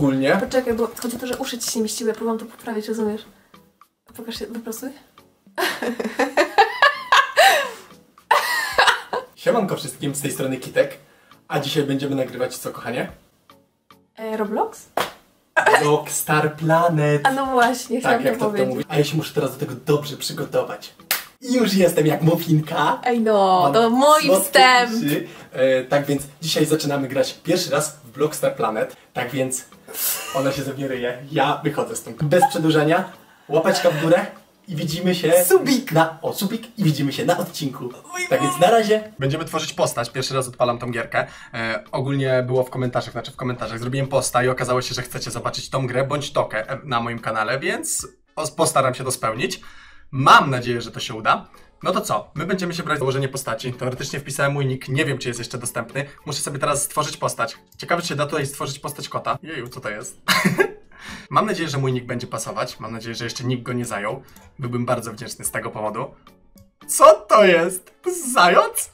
Ogólnie. Poczekaj, bo chodzi o to, że uszy ci się nie mieściły, ja próbowałam to poprawić, rozumiesz? Pokaż się, wyprostuj. Siemanko wszystkim, z tej strony Kitek. A dzisiaj będziemy nagrywać co, kochanie? E, Roblox? Rockstar Planet. A no właśnie, Tak, jak to to, to powiedzieć. mówi. A ja się muszę teraz do tego dobrze przygotować. I już jestem jak muffinka. Ej no, Mam to mój wstęp! E, tak więc dzisiaj zaczynamy grać pierwszy raz w Blockstar Planet. Tak więc ona się ze mnie ryje. Ja wychodzę stąd. Bez przedłużania. Łapeczka w górę. I widzimy się. Subik. Na, o, subik. I widzimy się na odcinku. Tak więc na razie. Będziemy tworzyć postać. Pierwszy raz odpalam tą gierkę. E, ogólnie było w komentarzach, znaczy w komentarzach. Zrobiłem posta i okazało się, że chcecie zobaczyć tą grę bądź tokę na moim kanale, więc os- postaram się to spełnić. Mam nadzieję, że to się uda. No to co? My będziemy się brać za założenie postaci. Teoretycznie wpisałem mój nick, nie wiem czy jest jeszcze dostępny. Muszę sobie teraz stworzyć postać. Ciekawe, czy się da tutaj stworzyć postać kota. Jeju, co to jest? Mam nadzieję, że mój nick będzie pasować. Mam nadzieję, że jeszcze nikt go nie zajął. Byłbym bardzo wdzięczny z tego powodu. Co to jest? To jest zając?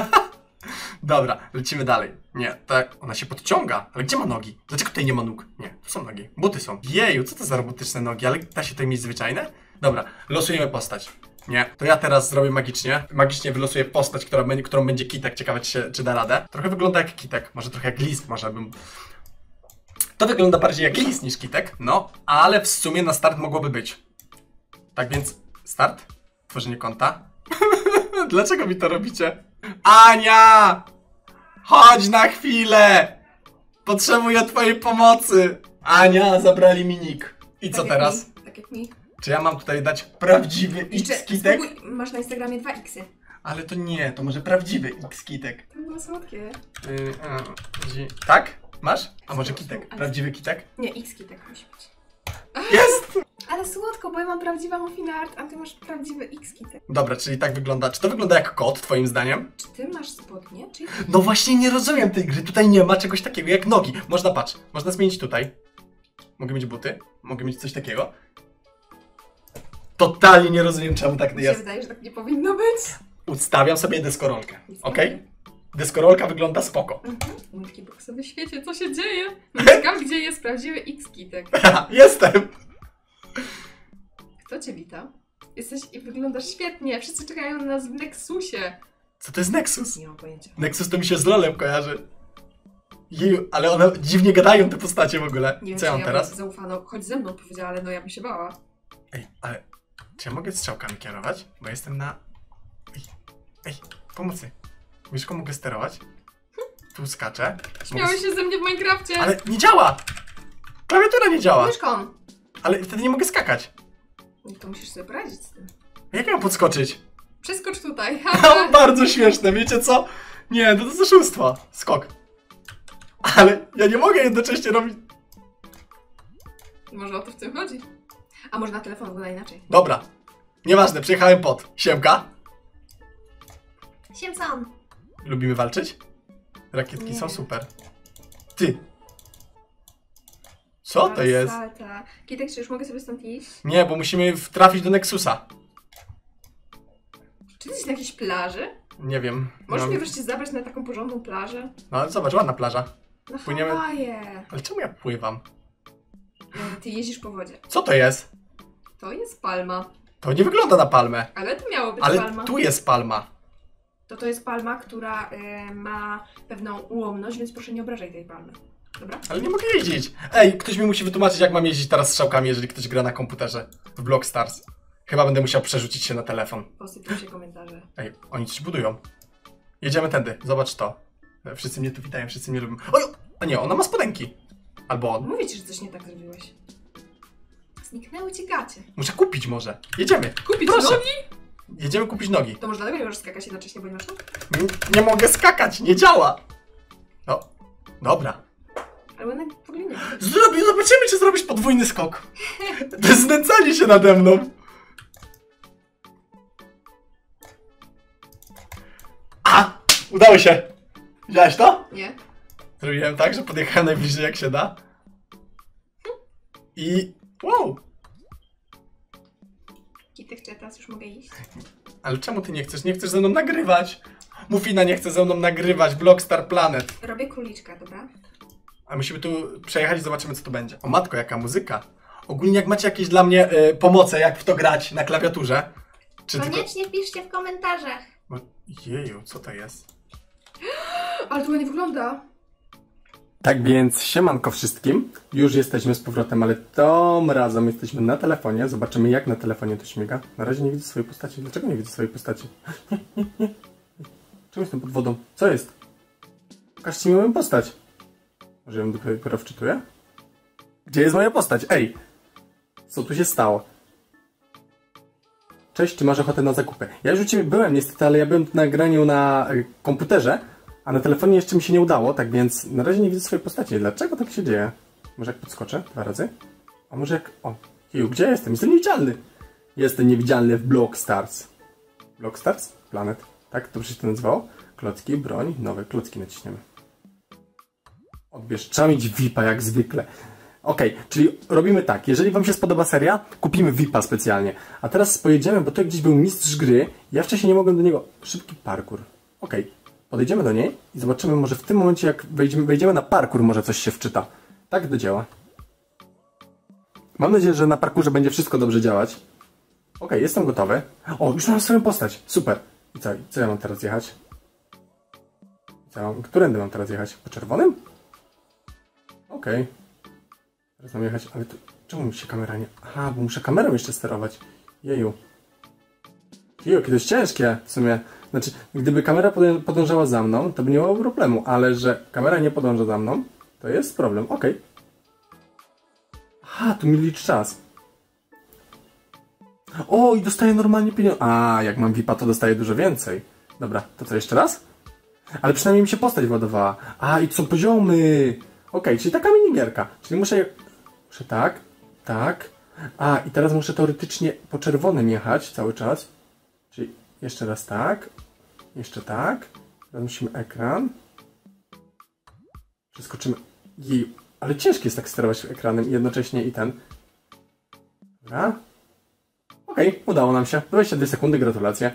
Dobra, lecimy dalej. Nie, tak, ona się podciąga. Ale gdzie ma nogi? Dlaczego tutaj nie ma nóg? Nie, tu są nogi. Buty są. Jeju, co to za robotyczne nogi? Ale da się tutaj mieć zwyczajne? Dobra, losujemy postać. Nie, to ja teraz zrobię magicznie. Magicznie wylosuję postać, która będzie, którą będzie Kitek. Ciekawe, czy, się, czy da radę. Trochę wygląda jak Kitek. Może trochę jak list, może bym... To wygląda bardziej jak list niż Kitek. No, ale w sumie na start mogłoby być. Tak więc, start. Tworzenie konta. Dlaczego mi to robicie? Ania! Chodź na chwilę! Potrzebuję twojej pomocy! Ania, zabrali mi nick. I co Tak jak teraz? Mi, tak jak mi. Czy ja mam tutaj dać prawdziwy Jeszcze X-kitek? spróbuj, masz na Instagramie dwa xy. Ale to nie, to może prawdziwy X-kitek. To było słodkie. Yy, a, dzi- tak? Masz? A może kitek? Prawdziwy kitek? Nie, x tak musi być. Jest! Ale słodko, bo ja mam prawdziwa muffin art, a ty masz prawdziwy x tak. Dobra, czyli tak wygląda. Czy to wygląda jak kot, twoim zdaniem? Czy ty masz spodnie, czy... No właśnie nie rozumiem tej gry. Tutaj nie ma czegoś takiego jak nogi. Można patrz, można zmienić tutaj. Mogę mieć buty, mogę mieć coś takiego. Totalnie nie rozumiem czemu tak Mi się jest. wydaje, że tak nie powinno być. Ustawiam sobie deskorolkę, ok? Deskorolka wygląda spoko. Mhm. Mulki boksowy świecie, co się dzieje? Ciekaw, gdzie jest prawdziwy x-kitek. Jestem! Kto cię wita? Jesteś i wyglądasz świetnie. Wszyscy czekają na nas w Nexusie. Co to jest Nexus? Nie mam pojęcia. Nexus to mi się z LoLem kojarzy. Jeju, ale one dziwnie gadają te postacie w ogóle. Nie wiem, Co ja czy mam ja teraz? bym zaufano. Chodź ze mną, powiedziała, ale no ja bym się bała. Ej, ale czy ja mogę strzałkami kierować? Bo jestem na... Ej, ej, pomocy. Myszką mogę sterować? Tu skaczę. Mogę... Śmiałeś się ze mnie w Minecrafcie. Ale nie działa! Klawiatura nie działa! Myszką. Ale wtedy nie mogę skakać. No to musisz sobie poradzić z tym. Jak ja mam podskoczyć? Przeskocz tutaj. No, bardzo śmieszne, wiecie co? Nie, to to jest oszustwo. Skok. Ale ja nie mogę jednocześnie robić... Może o to w tym chodzi. A może na telefon wygląda inaczej. Dobra. Nieważne, przyjechałem pod. Siemka. Siemson. Lubimy walczyć? Rakietki Nie. są super. Ty. Co to jest? Salta. Kitek, czy już mogę sobie stąd iść? Nie, bo musimy trafić do Nexusa. Czy ty jesteś na jakiejś plaży? Nie wiem. Możesz Mam- mnie wreszcie zabrać na taką porządną plażę? No ale zobacz, ładna plaża. Na Płyniemy- Hawaje. Ale czemu ja pływam? No, Ty jeździsz po wodzie. Co to jest? To jest palma. To nie wygląda na palmę. Ale to miało być Ale palma. tu jest palma. To to jest palma, która y, ma pewną ułomność, więc proszę nie obrażaj tej palmy. Dobra? Ale nie mogę jeździć. Ej, ktoś mi musi wytłumaczyć, jak mam jeździć teraz strzałkami, jeżeli ktoś gra na komputerze w Blockstars. Chyba będę musiał przerzucić się na telefon. Posypią się komentarze. Ej, oni coś budują. Jedziemy tędy, zobacz to. Wszyscy mnie tu witają, wszyscy mnie lubią. Oj, a nie, ona ma spodenki. Albo on. Mówię ci, że coś nie tak zrobiłeś. Zniknęły ci gacie. Muszę kupić może. Jedziemy. Kupić Proszę. nogi? Jedziemy kupić nogi. To może dlatego nie możesz skakać jednocześnie, bo nie masz nóg? Nie, nie mogę skakać, nie działa. No, dobra. Ale one w ogóle nie. Zrobię, zobaczymy, czy zrobisz podwójny skok. To jest znęcanie się nade mną. A! Udało się. Widziałeś to? Nie? Zrobiłem tak, że podjechałem najbliżej jak się da. I... Wow! Kitek, teraz już mogę iść? Ale czemu ty nie chcesz? Nie chcesz ze mną nagrywać? Mufina nie chce ze mną nagrywać. Blockstar Planet. Robię króliczka, dobra? A musimy tu przejechać i zobaczymy, co tu będzie. O matko, jaka muzyka. Ogólnie jak macie jakieś dla mnie y, pomoce, jak w to grać na klawiaturze. Czy tylko... Koniecznie piszcie w komentarzach. O, Jeju, co to jest? Ale to ładnie wygląda. Tak więc siemanko wszystkim. Już jesteśmy z powrotem, ale tym razem jesteśmy na telefonie. Zobaczymy jak na telefonie to śmiga. Na razie nie widzę swojej postaci. Dlaczego nie widzę swojej postaci? Czemu jestem pod wodą? Co jest? Pokażcie mi moją postać. Może ją dopiero wczytuję? Gdzie jest moja postać? Ej! Co tu się stało? Cześć, czy masz ochotę na zakupy? Ja już u Ciebie byłem niestety, ale ja byłem na nagraniu na y, komputerze, a na telefonie jeszcze mi się nie udało, tak więc na razie nie widzę swojej postaci. Dlaczego tak się dzieje? Może jak podskoczę dwa razy? A może jak... O, Jeju, gdzie jestem? Jestem niewidzialny! Jestem niewidzialny w Block Stars. Block Stars? Planet. Tak? Dobrze się to nazywało? Klocki, broń, nowe klocki naciśniemy. Odbierz. Trzeba mieć VIPa jak zwykle. Okej, czyli robimy tak. Jeżeli Wam się spodoba seria, kupimy VIPa specjalnie. A teraz pojedziemy, bo tutaj gdzieś był mistrz gry. Ja wcześniej nie mogłem do niego. Szybki parkour. Okej, podejdziemy do niej i zobaczymy, może w tym momencie, jak wejdziemy, wejdziemy na parkour, może coś się wczyta. Tak do dzieła. Mam nadzieję, że na parkurze będzie wszystko dobrze działać. Okej, jestem gotowy. O, już mam swoją postać. Super. I co, co ja mam teraz jechać? Co którędy mam teraz jechać? Po czerwonym? Okej. Teraz mam jechać, ale to, czemu mi się kamera nie... Aha, bo muszę kamerą jeszcze sterować. Jeju. Jeju, to jest ciężkie w sumie. Znaczy, gdyby kamera podążała za mną, to by nie było problemu, ale że kamera nie podąża za mną, to jest problem. Okej. Aha, tu mi liczy czas. O, i dostaję normalnie pieniądze. A, jak mam VIPa, to dostaję dużo więcej. Dobra, to co, jeszcze raz? Ale przynajmniej mi się postać ładowała. A, i są poziomy. Okej, czyli taka minigierka. Czyli muszę... Muszę tak, tak. A, i teraz muszę teoretycznie po czerwonym jechać cały czas. Czyli jeszcze raz tak. Jeszcze tak. Teraz musimy ekran. Przeskoczymy. Jej, ale ciężkie jest tak sterować ekranem i jednocześnie i ten. Dobra. Okej, udało nam się. 22 sekundy, gratulacje.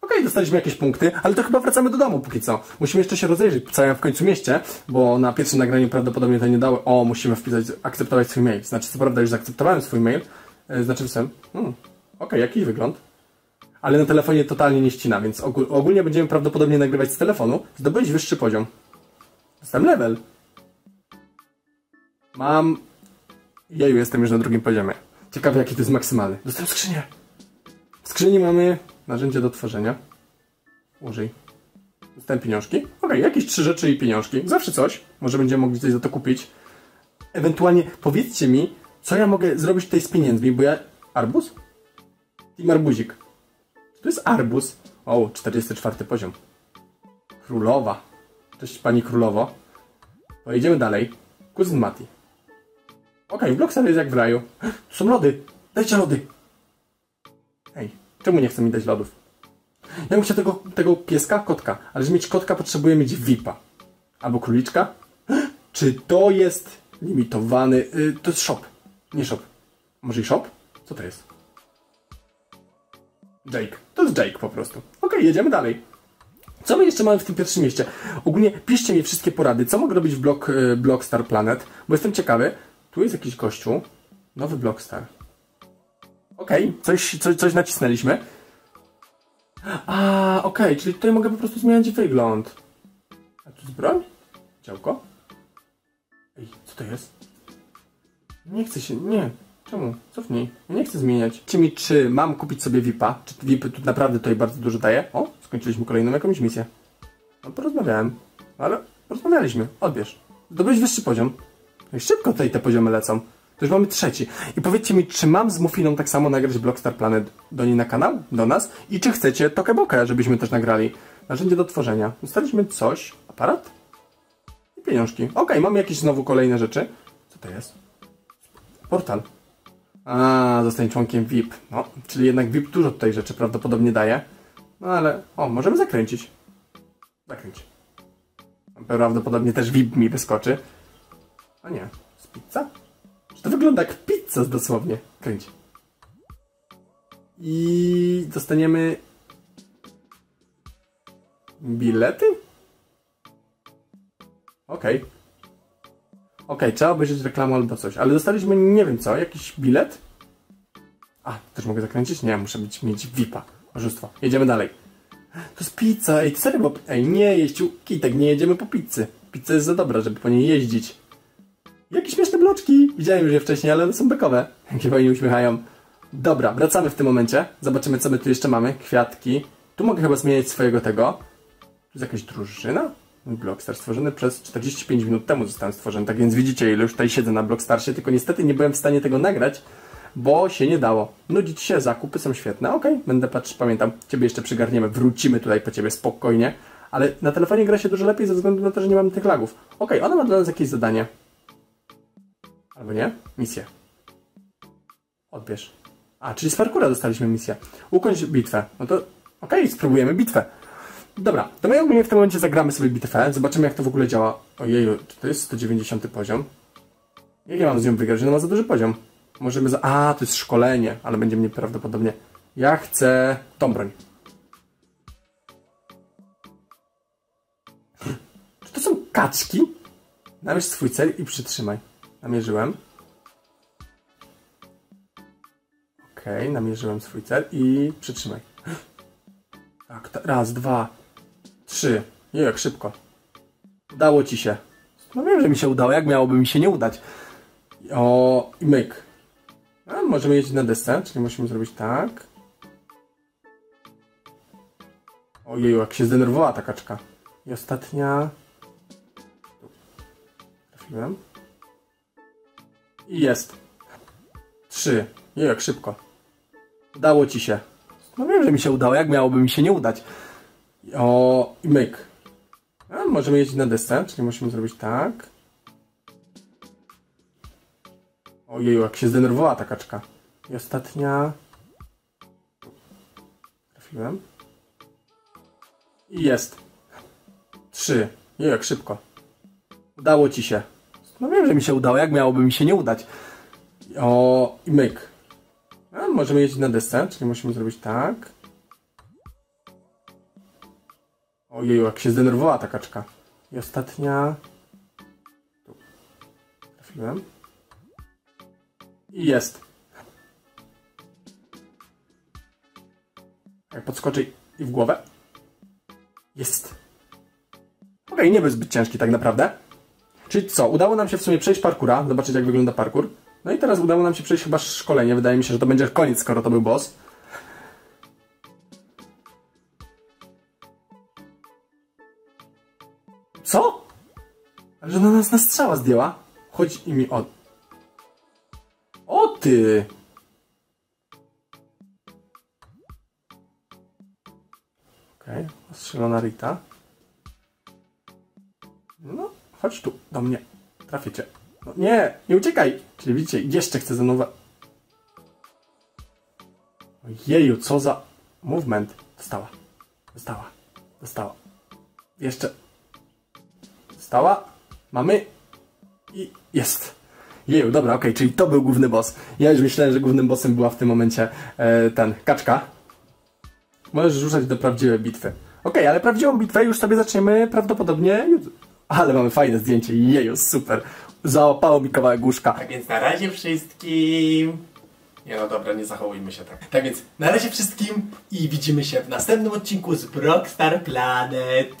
Okej, dostaliśmy jakieś punkty, ale to chyba wracamy do domu póki co. Musimy jeszcze się rozejrzeć po całym w końcu mieście, bo na pierwszym nagraniu prawdopodobnie to nie dały. O, musimy wpisać, akceptować swój mail. Znaczy, co prawda już zaakceptowałem swój mail. E, Znaczy, sam. Hmm. Okej, jaki wygląd? Ale na telefonie totalnie nie ścina, więc ogól, ogólnie będziemy prawdopodobnie nagrywać z telefonu. Zdobyć wyższy poziom. Dostałem level. Mam... Jeju, jestem już na drugim poziomie. Ciekawe, jaki to jest maksymalny. Dostałem skrzynię. W skrzyni mamy narzędzie do tworzenia. Użyj. Dostałem pieniążki. Okej, jakieś trzy rzeczy i pieniążki. Zawsze coś. Może będziemy mogli coś za to kupić. Ewentualnie powiedzcie mi, co ja mogę zrobić tutaj z pieniędzmi, bo ja... Arbuz? Team Arbuzik. To jest arbuz. O, 44 poziom. Królowa. Cześć pani królowo. Pojedziemy dalej. Kuzyn Mati. Okej, w Blockstar jest jak w raju. Są lody. Dajcie lody. Ej, czemu nie chce mi dać lodów? Ja bym chciał tego, tego pieska, kotka. Ale żeby mieć kotka, potrzebuję mieć VIPa. Albo króliczka. Czy to jest limitowany... Y, to jest shop. Nie shop. Może i shop? Co to jest? Jake. To jest Jake po prostu. Okej, jedziemy dalej. Co my jeszcze mamy w tym pierwszym mieście? Ogólnie piszcie mi wszystkie porady, co mogę robić w blok, y, blok Star Planet, bo jestem ciekawy. Tu jest jakiś gościu. Nowy blok Star. Okej, coś, coś, coś nacisnęliśmy. A, okej, czyli tutaj mogę po prostu zmieniać wygląd. A tu jest broń? Działko? Ej, co to jest? Nie chcę się, nie. Czemu? Cofnij. Nie chcę zmieniać. Czy mi, czy mam kupić sobie VIPa? Czy VIP tu naprawdę tutaj bardzo dużo daje? O, skończyliśmy kolejną jakąś misję. No, porozmawiałem. Ale porozmawialiśmy. Odbierz. Zdobyłeś wyższy poziom. No i szybko tutaj te poziomy lecą. To już mamy trzeci. I powiedzcie mi, czy mam z Mufiną tak samo nagrać Blockstar Planet do niej na kanał? Do nas? I czy chcecie Tokeboka, żebyśmy też nagrali? Narzędzie do tworzenia. Dostaliśmy coś. Aparat? I pieniążki. Okej, mamy jakieś znowu kolejne rzeczy. Co to jest? Portal. A, zostań członkiem VIP. No, czyli jednak VIP dużo tutaj rzeczy prawdopodobnie daje. No ale, o, możemy zakręcić. Zakręć. Prawdopodobnie też VIP mi wyskoczy. A nie, z pizza? Czy to wygląda jak pizza dosłownie? Kręć. I dostaniemy bilety? Okej. Okej, trzeba obejrzeć reklamę albo coś, ale dostaliśmy nie wiem co, jakiś bilet? A, też mogę zakręcić? Nie, muszę mieć, mieć VIP-a. Oszustwo. Jedziemy dalej. To jest pizza, ej, serio, bo... Ej, nie, jeździł Kitek, nie jedziemy po pizzy. Pizza jest za dobra, żeby po niej jeździć. Jakie śmieszne bloczki! Widziałem już je wcześniej, ale one są bekowe. Jakie fajnie uśmiechają. Dobra, wracamy w tym momencie. Zobaczymy, co my tu jeszcze mamy. Kwiatki. Tu mogę chyba zmieniać swojego tego. Tu jest jakaś drużyna? Mój Blockstar stworzony przez 45 minut temu zostałem stworzony. Tak więc widzicie, ile już tutaj siedzę na Blockstarsie, tylko niestety nie byłem w stanie tego nagrać, bo się nie dało. Nudzić się, zakupy są świetne. Okej, będę patrzył, pamiętam. Ciebie jeszcze przygarniemy, wrócimy tutaj po ciebie spokojnie. Ale na telefonie gra się dużo lepiej ze względu na to, że nie mam tych lagów. Okej, ona ma dla nas jakieś zadanie. Albo nie? Misję. Odbierz. A, czyli z parkura dostaliśmy misję. Ukończ bitwę. No to okej, spróbujemy bitwę. Dobra, to my ogólnie w tym momencie zagramy sobie bitwę. Zobaczymy jak to w ogóle działa. Ojeju, to jest 190 poziom? Jak ja mam z nią wygrać, ona ma za duży poziom? Możemy za... A, to jest szkolenie, ale będzie mnie prawdopodobnie... Ja chcę tą broń. Czy to są kaczki? Namierz swój cel i przytrzymaj. Namierzyłem. Okej, namierzyłem swój cel i przytrzymaj. Tak, ta, raz, dwa, trzy. Nie, jak szybko. Udało ci się. No wiem, że mi się udało. Jak miałoby mi się nie udać? O, i myk. A, możemy jeździć na desce, czyli musimy zrobić tak. Ojeju, jak się zdenerwowała ta kaczka. I ostatnia... Trafiłem. I jest. Trzy. Nie, jak szybko. Udało ci się. No wiem, że mi się udało. Jak miałoby mi się nie udać? O, i myk. A, możemy jeździć na desce, czyli musimy zrobić tak. Ojeju, jak się zdenerwowała ta kaczka. I ostatnia... Trafiłem. I jest. Trzy. Nie, jak szybko. Udało ci się. No wiem, że mi się udało. Jak miałoby mi się nie udać? O, i myk. A, możemy jeździć na desce, czyli musimy zrobić tak. Ojeju, jak się zdenerwowała ta kaczka. I ostatnia... Tu. Trafiłem. I jest. Jak podskoczę i w głowę. Jest. Okej, nie był zbyt ciężki tak naprawdę. Czyli co, udało nam się w sumie przejść parkura, zobaczyć jak wygląda parkur. No i teraz udało nam się przejść chyba szkolenie. Wydaje mi się, że to będzie koniec, skoro to był boss. Ale że na nas na strzała zdjęła. Chodź i mi od... O ty! Okej, okay. Rita. No, chodź tu, do mnie. Trafię cię. No, nie, nie uciekaj! Czyli widzicie, jeszcze chcę za nowe... Ojeju, co za... Movement. Dostała. Dostała. Dostała. Jeszcze. Dostała. Mamy. I jest. Jeju, dobra, okej, okay, czyli to był główny boss. Ja już myślałem, że głównym bossem była w tym momencie e, ten, kaczka. Możesz rzucać do prawdziwej bitwy. Okej, okay, ale prawdziwą bitwę już sobie zaczniemy prawdopodobnie Ale mamy fajne zdjęcie, jeju, super. Załapało mi kawałek łóżka. Tak więc na razie wszystkim. Nie no dobra, nie zachowujmy się tak. Tak więc na razie wszystkim i widzimy się w następnym odcinku z Rockstar Planet.